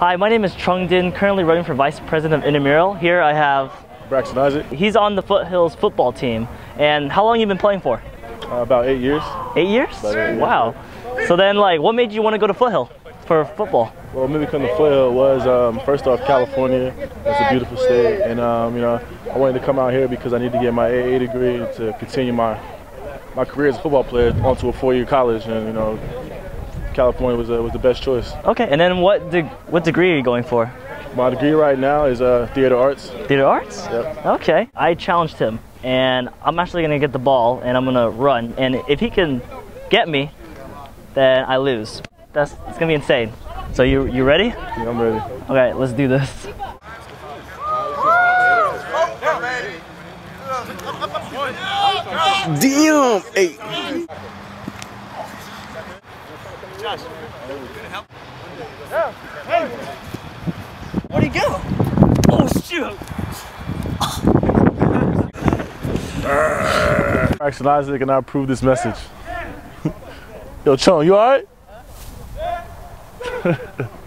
Hi, my name is Trung Dinh, currently running for Vice President of Intramural. Here I have Braxton Isaac. He's on the Foothills football team. And how long you been playing for? Uh, about eight years. Eight years? Eight years. Wow. So then, like, what made you want to go to Foothill for football? Well, maybe come to Foothill was um, first off California. It's a beautiful state, and um, you know I wanted to come out here because I need to get my AA degree to continue my my career as a football player onto a four-year college, and you know California was uh, was the best choice. Okay. And then what de- what degree are you going for? My degree right now is uh, theater arts. Theater arts? Yep. Okay. I challenged him, and I'm actually gonna get the ball, and I'm gonna run, and if he can get me, then I lose. That's it's gonna be insane. So you you ready? Yeah, I'm ready. Okay, let's do this. Damn! Hey. Where'd he go? Oh shoot! Braxton Isaac, and I approve this message. Yo, Trung, you all right?